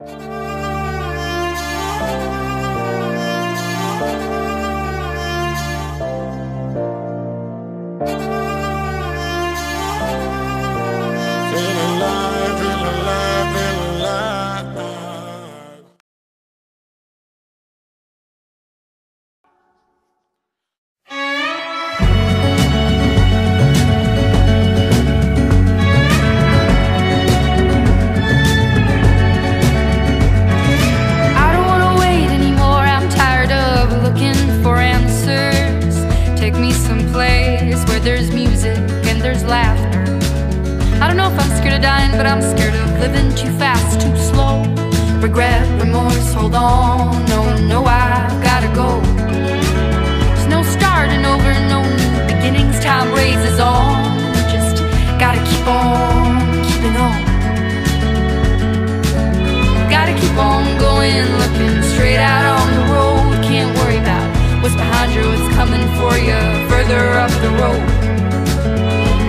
Feel I don't know if I'm scared of dying, but I'm scared of living too fast, too slow. Regret, remorse, hold on. No, no, I've gotta go. There's no starting over, no new beginnings. Time raises on. Just gotta keep on keeping on. Gotta keep on going, looking straight out on the road. Can't worry about what's behind you, what's coming for you further up the road.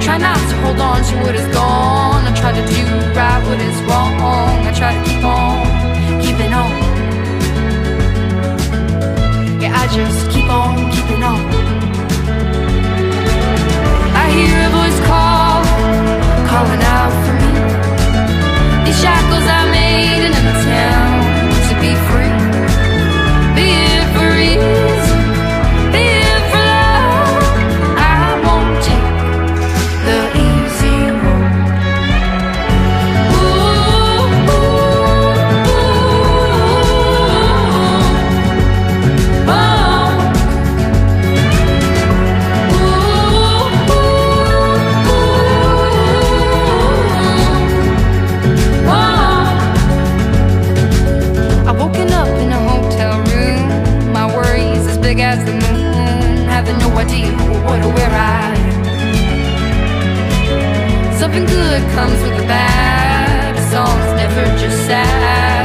Try not to hold on to what is gone. I try to do right what is wrong. I try to keep on keeping on. Yeah, I just big as the moon. Having no idea what or where I am. Something good comes with the bad. A song's never just sad.